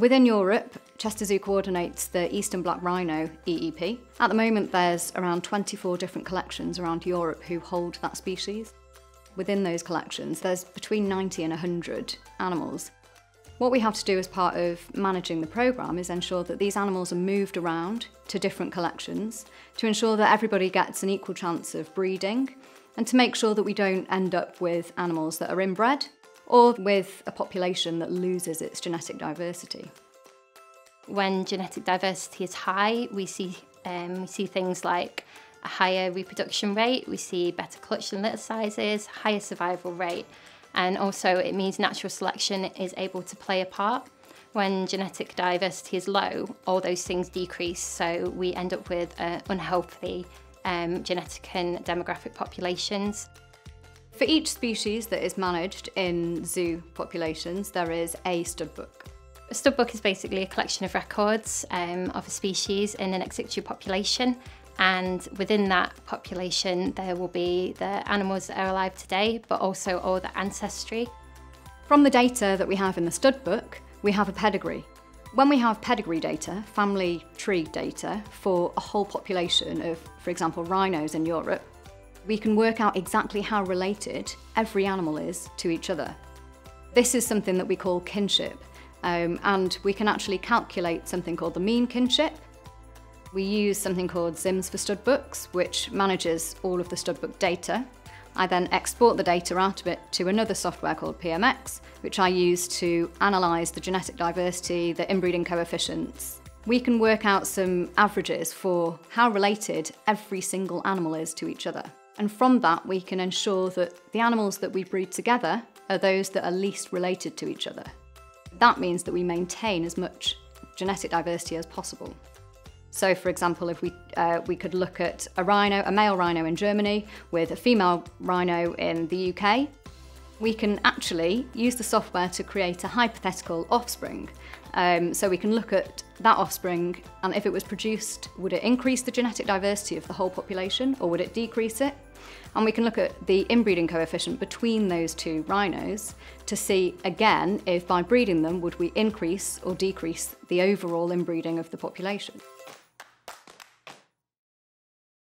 within Europe, Chester Zoo coordinates the Eastern Black Rhino EEP. At the moment, there's around 24 different collections around Europe who hold that species. Within those collections, there's between 90 and 100 animals. What we have to do as part of managing the programme is ensure that these animals are moved around to different collections to ensure that everybody gets an equal chance of breeding and to make sure that we don't end up with animals that are inbred or with a population that loses its genetic diversity. When genetic diversity is high, we see, um, we see things like a higher reproduction rate, we see better clutch and litter sizes, higher survival rate, and also it means natural selection is able to play a part. When genetic diversity is low, all those things decrease, so we end up with uh, unhealthy um, genetic and demographic populations. For each species that is managed in zoo populations, there is a stud book. A stud book is basically a collection of records um, of a species in an ex situ population and within that population there will be the animals that are alive today but also all the ancestry. From the data that we have in the stud book, we have a pedigree. When we have pedigree data, family tree data, for a whole population of, for example, rhinos in Europe, we can work out exactly how related every animal is to each other. This is something that we call kinship, um, and we can actually calculate something called the mean kinship, we use something called Zims for Studbooks, which manages all of the studbook data. I then export the data out of it to another software called PMX, which I use to analyse the genetic diversity, the inbreeding coefficients. We can work out some averages for how related every single animal is to each other. And from that, we can ensure that the animals that we breed together are those that are least related to each other. That means that we maintain as much genetic diversity as possible. So for example, if we, uh, we could look at a rhino, a male rhino in Germany with a female rhino in the UK, we can actually use the software to create a hypothetical offspring. Um, so we can look at that offspring and if it was produced, would it increase the genetic diversity of the whole population or would it decrease it? And we can look at the inbreeding coefficient between those two rhinos to see again if by breeding them would we increase or decrease the overall inbreeding of the population.